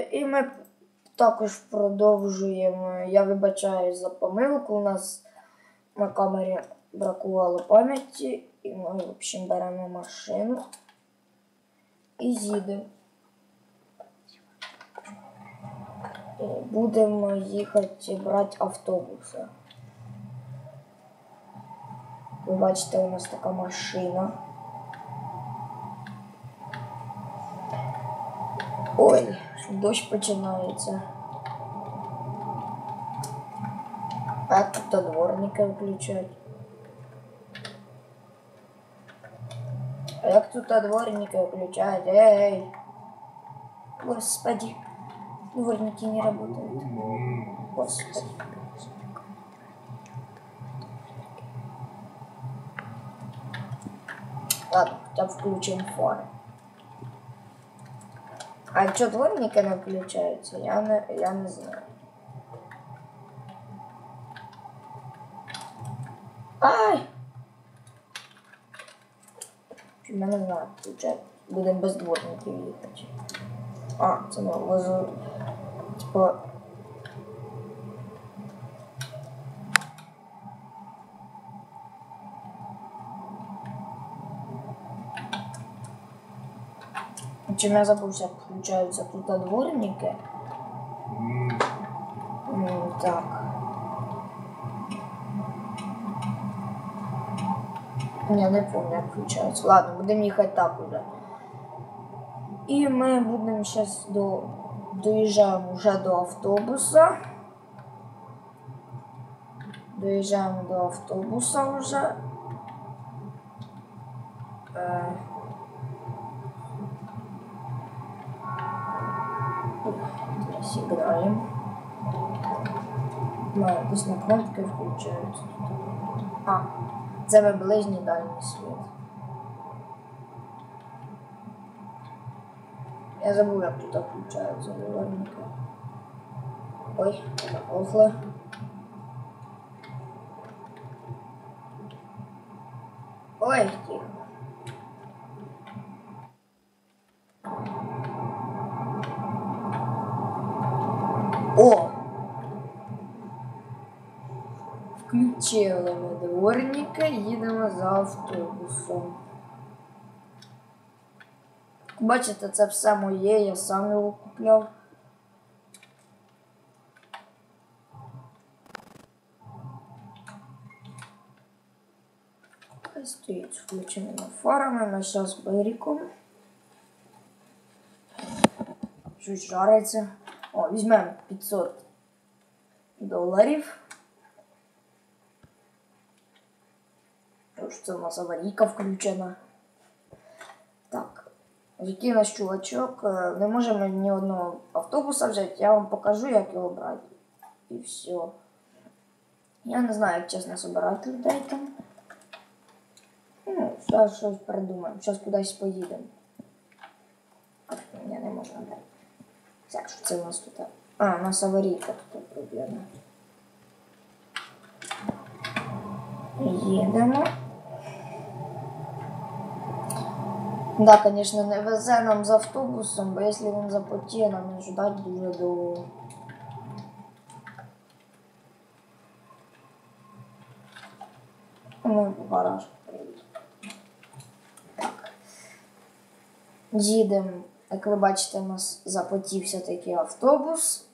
І ми також продовжуємо. Я вибачаюсь за помилку. У нас на камері бракувало пам'яті, і ми, в общем, беремо машину і їдемо. Будемо їхати брати автобуси. Ви бачите, у нас така машина. Ой, Дождь починается. А кто-то дворника выключать. А кто-то дворника выключать? Эй! Господи. Дворники не работают. Господи. Ладно, там включим фары. А что дворники не включаются? Я не, я не знаю. Ай! Я не знаю, включать. Будемо без дворників їхати. А, це не возу. Типа. Чим я забувся, як включаються тут дворники. Ну, так. Я не помню, як включаються. Ладно, будемо їхати так уже. І ми будемо зараз до... доїжджаємо вже до автобуса. Доїжджаємо до автобуса вже. Е... Сигналим. Ну, якісь на кнопки включаються. А, це ми ближній дальній світ. Я забув, як тут включаються дворники. Ой, заглохло. Ой, тихо. О! Включили ми дворника, їдемо за автобусом. Бачите, це все моє, я сам його купляв. Стоїть з включеними фарами, ми зараз беріком. Щось жариться. О, візьмемо 500 доларів. Тож це у нас аварійка включена. Так, який наш чувачок. Е, Не можемо ні одного автобуса взяти, я вам покажу, як його брати. І все. Я не знаю, як чесно збирати людей там. Ну, зараз щось придумаємо. Зараз кудись поїдемо. Я не можу брати. Так, що це у нас тут? А, у нас аварійка тут проблема. Їдемо. Да, конечно, не везе нам з автобусом, бо якщо він запотіє, нам ждать дуже довго. Ми в гараж приїдемо. Так. Їдемо. Як ви бачите, у нас запотівся такий автобус.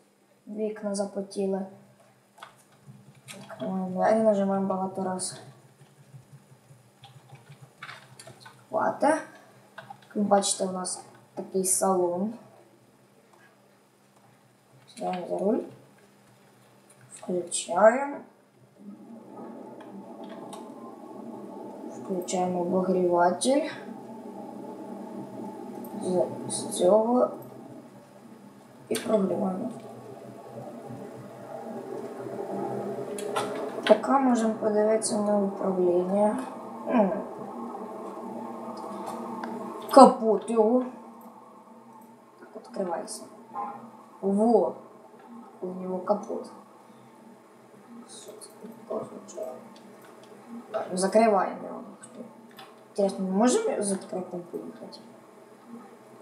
Вікна запотіли. Двері нажимаємо багато раз. Хвата. Як ви бачите, у нас такий салон. Сідаємо за руль. Включаємо. Включаємо обогріватель. З, з цього і прогріваємо. Поки можемо подивитися на управління. Ну, Капот його. Так, відкривайся. Во! У нього капот. Що це означає? Ладно, закриваємо його. Интересно, мы можем з відкритим поїхати?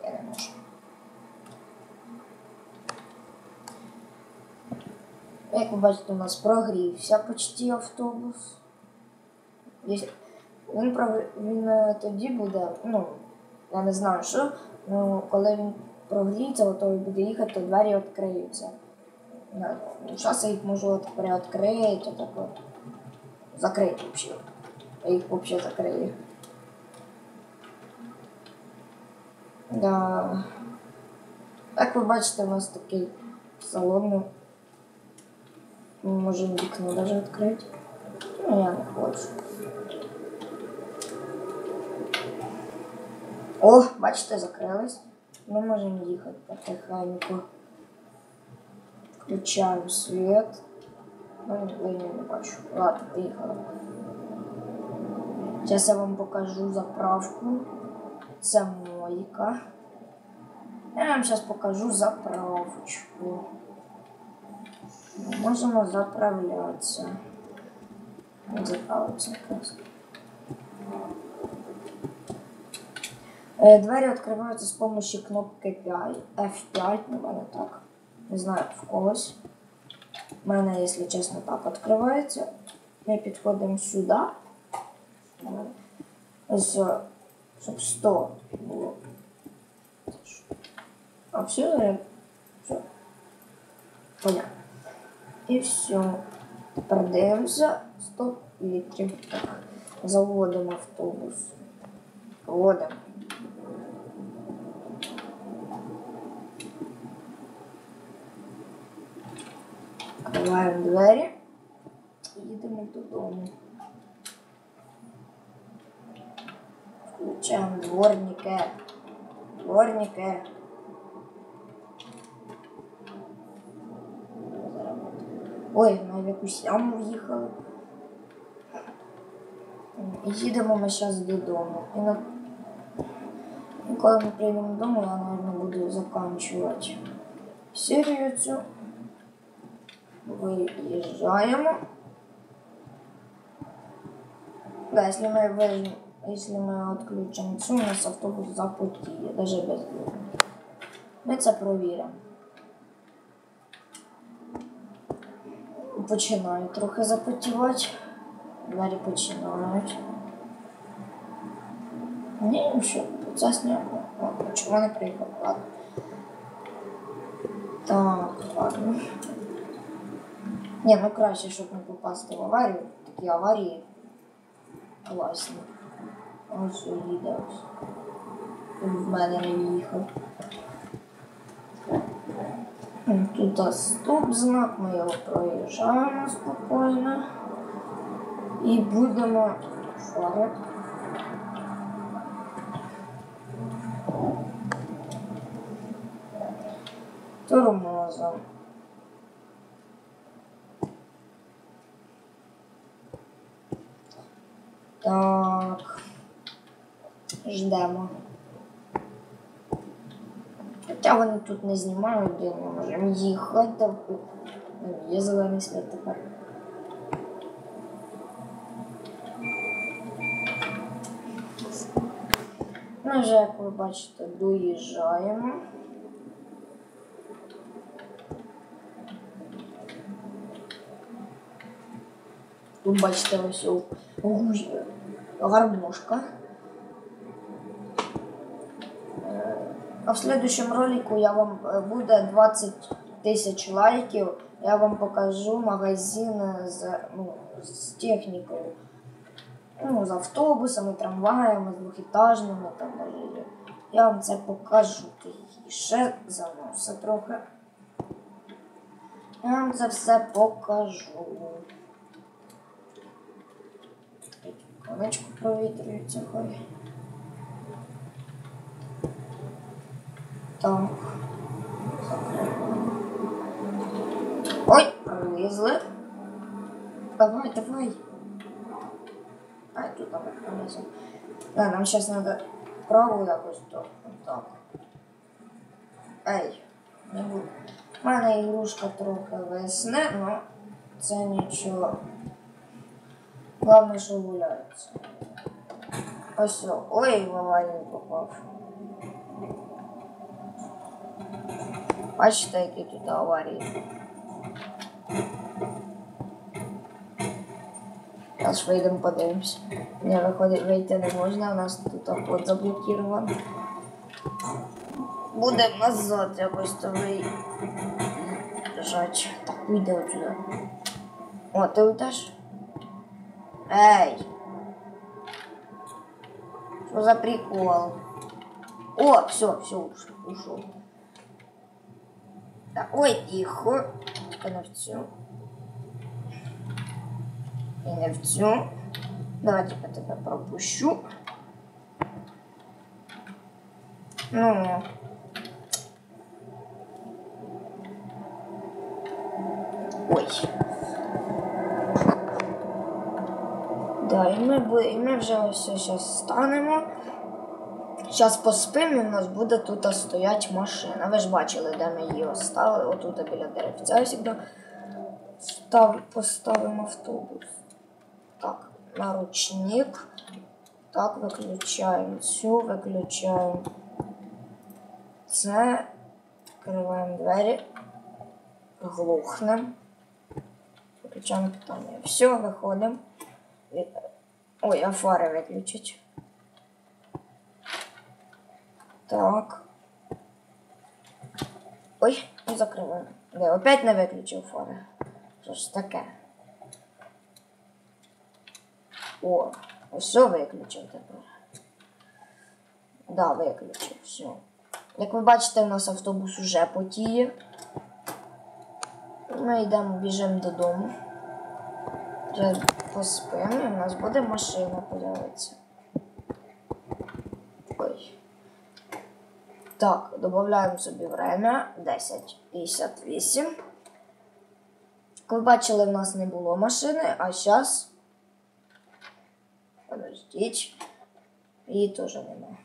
переможемо. Як ви бачите, у нас прогрівся почти автобус. Він він е, тоді буде, ну, я не знаю що, але коли він прогріється, готовий буде їхати, то двері відкриються. Зараз я їх можу переоткрити, так от. Закрити взагалі. Я їх взагалі закрию. Да. Як ви бачите, у нас такий салон. Ми можемо вікно навіть відкрити. Ну, я не хочу. О, бачите, закрились. Ми можемо їхати потихеньку. Включаємо світ. Ну, линію не бачу. Ладно, поїхали. Зараз я вам покажу заправку. Це мойка. Я вам зараз покажу заправочку. Ми можемо заправлятися. Не заправитися якраз. Е, Двері відкриваються з допомогою кнопки 5, F5, ну, в мене так. Не знаю, в когось. У мене, якщо чесно, так відкривається. Ми підходимо сюди. Ось, щоб 100 було. А все. Понятно. І все. Дивимося 100 літрів. Так. Заводимо автобус. Вводимо. Відкриваємо двері їдемо додому. Включаємо дворники. Дворники. Ой, ми в якусь яму в'їхали. Їдемо ми зараз додому. І, на... і коли ми прийдемо додому, я, мабуть, буду закінчувати серію цю. Виїжджаємо. Да, если мы, выйдем- если мы отключим у нас автобус запотіє, даже без звуку. Ми це провіримо. Починає трохи запотівати. Двері починають. Ні, що, процес не. О, чого не приїхав? Ладно. Так, ладно. Ні, ну краще, щоб не попасти в аварію. Такі аварії класні. Ось їде ось. В мене не в'їхав. М, Тут стоп знак, ми його проїжджаємо спокійно. І будемо фари. Тормозом. Так. Ждемо. Хоча вони тут не знімають, де ми можемо їхати. Ну, Є зелений світ тепер. Ми вже, як ви бачите, доїжджаємо. Тут бачите ось гармошка. А в следующем ролику я вам е, буде 20 тисяч лайків. Я вам покажу магазин з, ну, з технікою. Ну, з автобусами, трамваями, з двохітажними там є. Я вам це покажу. І ще заносить трохи. Я вам це все покажу. Конечку провітрюється хай. Так. Закрили. Ой, пролізли. Давай, давай. Ай, тут там пролізли. Да, нам сейчас надо праву якось то. от Так. Ей, не буду. У мене ігрушка трохи весне, но це нічого. Главное, що гуляється. Ось, о. ой, в аварію попав. Бачите, які тут аварії. Сейчас вийдемо, подаемся. Не выходит, вийти не можно, у нас тут плод заблокирован. Будем назад я то виїжджати. Так, уйди отсюда. О, ты уйдеш? Эй! Что за прикол? О, все, все, ушел. Так, ой, тихо. Тільки не в цю. І не в цю. Давайте я тебе пропущу. Ну. Ой. Да, і ми, і ми вже ось зараз станемо. Зараз поспимо, і в нас буде тут стоять машина. Ви ж бачили, де ми її оставили. Отут біля деревця завжди став, поставимо автобус. Так, наручник. Так, виключаємо цю, виключаємо це. Відкриваємо двері. Глухнемо. Виключаємо питання. Все, виходимо. Ой, а фари виключить. Так. Ой, не закриваю. Де, опять не виключив фари. Що ж таке? О, ось виключив тепер. Да, виключив, все. Як ви бачите, у нас автобус уже потіє. Ми йдемо, біжимо додому. Вже поспимо, і в нас буде машина появиться. Ой. Так, додаємо собі время 10.58. Як ви бачили, в нас не було машини, а зараз. Подождіть. Її теж нема.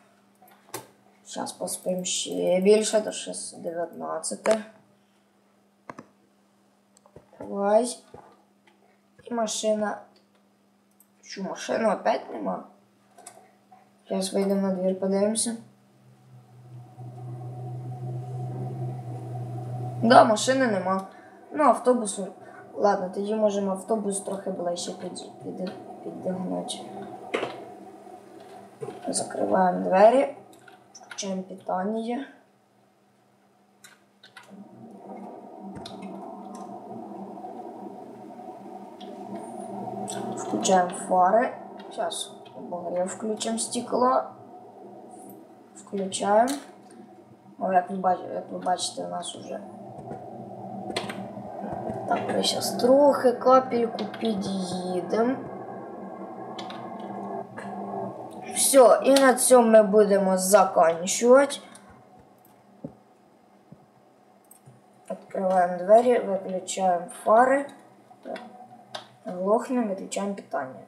Зараз поспимо ще більше до 6.19. Давай. І машина. Що, машину опять нема? Зараз вийдемо на двір, подивимося. Да, машини нема. Ну, автобусу. Ладно, тоді можемо автобус трохи ближче під, під, піддогнати. Закриваємо двері. Включаємо питання. Включаем фары. Сейчас обогрев включим стекло. Включаем. О, як ви, бачите, у нас уже. Так, ми зараз трохи капельку під'їдемо. Все, і на цьому ми будемо закінчувати. Відкриваємо двері, виключаємо фари. глохнемо, виключаємо питання.